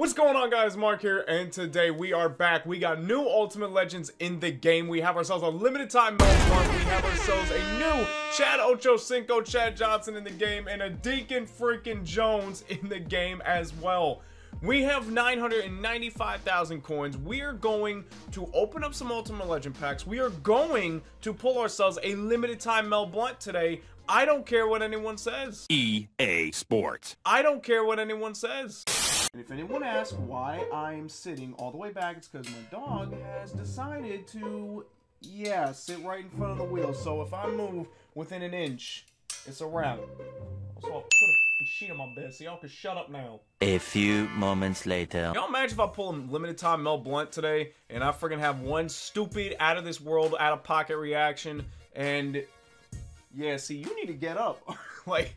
What's going on guys, Mark here, and today we are back. We got new Ultimate Legends in the game. We have ourselves a limited time mode one. We have ourselves a new Chad Ocho Cinco, Chad Johnson in the game, and a Deacon freaking Jones in the game as well. We have 995,000 coins. We are going to open up some Ultimate Legend packs. We are going to pull ourselves a limited time Mel Blount today. I don't care what anyone says. EA Sports. I don't care what anyone says. And if anyone asks why I'm sitting all the way back, it's because my dog has decided to, yeah, sit right in front of the wheel. So if I move within an inch, it's a wrap. Also, I'll put a sheet on my bed so y'all can shut up now. A few moments later. Y'all imagine if I pull a limited time Mel Blount today and I freaking have one stupid, out of this world, out of pocket reaction and yeah, see, you need to get up. like,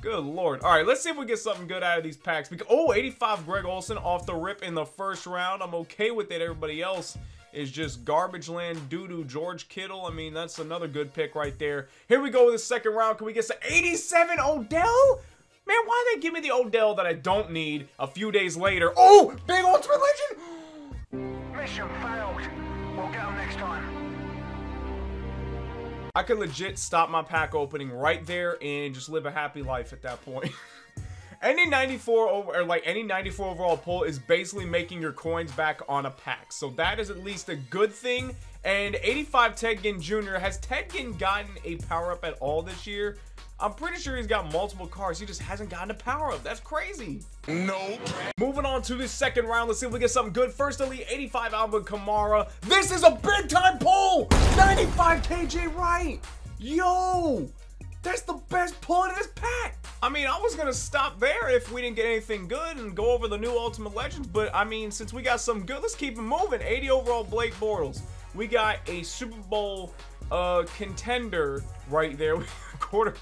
good lord. All right, let's see if we get something good out of these packs. Because, oh, 85 Greg Olsen off the rip in the first round. I'm okay with it. Everybody else is just garbage land doo-doo George Kittle. I mean, that's another good pick right there. Here we go with the second round. Can we get some 87 Odell? Man, why they give me the Odell that I don't need a few days later? Oh, big Ultimate Legend! Mission failed. We'll get them next time. I could legit stop my pack opening right there and just live a happy life at that point. any 94 over or like any 94 overall pull is basically making your coins back on a pack. So that is at least a good thing. And 85 Ted Ginn Jr. Has Ted Ginn gotten a power up at all this year? I'm pretty sure he's got multiple cars. He just hasn't gotten a power up. That's crazy. Nope. Moving on to the second round. Let's see if we get something good. First, Elite 85 Alvin Kamara. This is a big time pull. 95 KJ Wright. Yo, that's the best pull in this pack. I mean, I was going to stop there if we didn't get anything good and go over the new Ultimate Legends. But, I mean, since we got some good, let's keep it moving. 80 overall Blake Bortles. We got a Super Bowl uh, contender right there. Quarter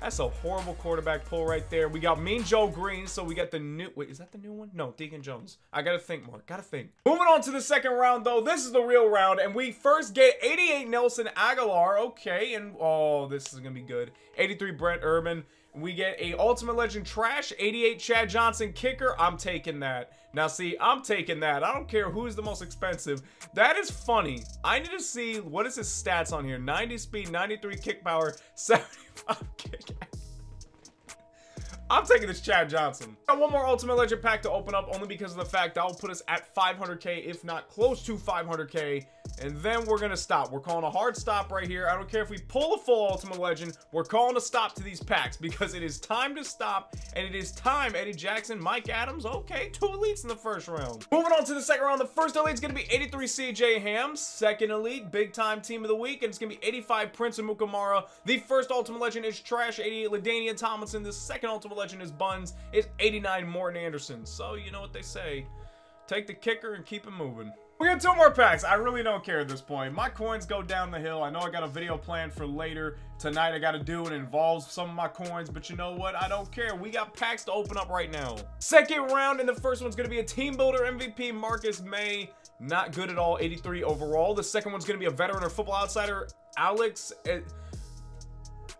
that's a horrible quarterback pull right there. We got Mean Joe Greene, so we got the new... Wait, is that the new one? No, Deacon Jones. I gotta think, Mark. Gotta think. Moving on to the second round, though. This is the real round, and we first get 88 Nelson Agholor. Okay, and... Oh, this is gonna be good. 83 Brent Urban. We get a Ultimate Legend Trash, 88 Chad Johnson kicker. I'm taking that. Now, see, I'm taking that. I don't care who's the most expensive. That is funny. I need to see, what is his stats on here? 90 speed, 93 kick power, 75 kick I'm taking this Chad Johnson. Got one more Ultimate Legend pack to open up only because of the fact that will put us at 500k, if not close to 500k. And then we're to stop. We're calling a hard stop right here. I don't care if we pull a full Ultimate Legend. We're calling a stop to these packs because it is time to stop. And it is time, Eddie Jackson, Mike Adams. Okay, two elites in the first round. Moving on to the second round. The first elite is to be 83 CJ Hams. Second elite, big time team of the week. And it's to be 85 Prince Amukamara. The first Ultimate Legend is Trash. 88 LaDainian Tomlinson. The second Ultimate Legend is Buns. It's 89 Morten Andersen. So, you know what they say. Take the kicker and keep it moving. We got two more packs. I really don't care at this point. My coins go down the hill. I know I got a video planned for later. Tonight I got to do it. involves some of my coins, but you know what? I don't care. We got packs to open up right now. Second round, and the first one's going to be a Team Builder MVP, Marcus Maye. Not good at all, 83 overall. The second one's going to be a veteran or football outsider, Alex... Uh,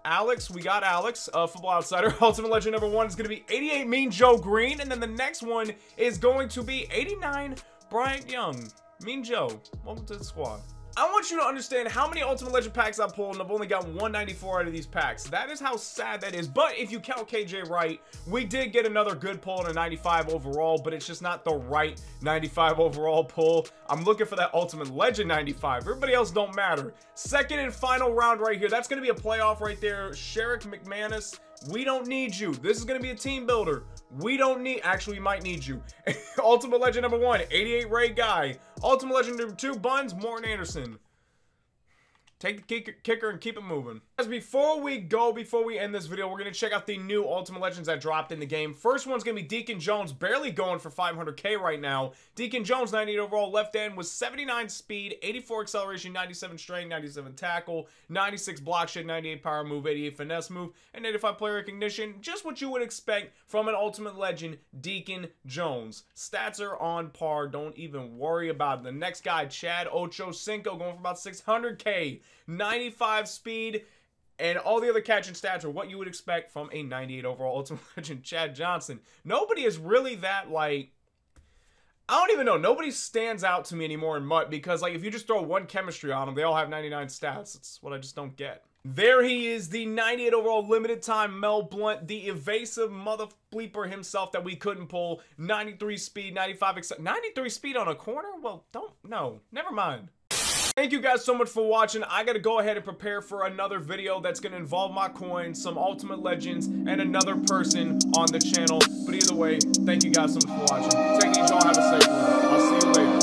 Alex, we got Alex, uh, Football Outsider. Ultimate Legend number one is going to be 88 Mean Joe Greene. And then the next one is going to be 89 Bryant Young. Mean Joe, welcome to the squad. I want you to understand how many Ultimate Legend packs I pulled, and I've only got 194 out of these packs. That is how sad that is. But if you count KJ Wright, we did get another good pull in a 95 overall, but it's just not the right 95 overall pull. I'm looking for that Ultimate Legend 95. Everybody else don't matter. Second and final round right here. That's going to be a playoff right there. Sherrick McManis we don't need you. This is going to be a team builder. We don't need, actually, we might need you. Ultimate Legend number one, 88 Ray Guy. Ultimate Legend number two, Buns, Morten Andersen. Take the kicker and keep it moving. As before we go, before we end this video, we're going to check out the new Ultimate Legends that dropped in the game. First one's going to be Deacon Jones, barely going for 500k right now. Deacon Jones, 98 overall, left end with 79 speed, 84 acceleration, 97 strength, 97 tackle, 96 block shed, 98 power move, 88 finesse move, and 85 player recognition. Just what you would expect from an Ultimate Legend, Deacon Jones. Stats are on par. Don't even worry about it. The next guy, Chad Ocho Cinco, going for about 600k. 95 speed, and all the other catching stats are what you would expect from a 98 overall Ultimate Legend Chad Johnson. Nobody is really that, like, I don't even know. Nobody stands out to me anymore in MUT because, like, if you just throw one chemistry on them, they all have 99 stats. That's what I just don't get. There he is, the 98 overall limited time Mel Blount, the evasive mother bleeper himself that we couldn't pull. 93 speed, 95 93 speed on a corner? Well, don't, no, never mind. Thank you guys so much for watching. I gotta go ahead and prepare for another video that's gonna involve my coins, some Ultimate Legends, and another person on the channel. But either way, thank you guys so much for watching. Take it easy, y'all. Have a safe one. I'll see you later.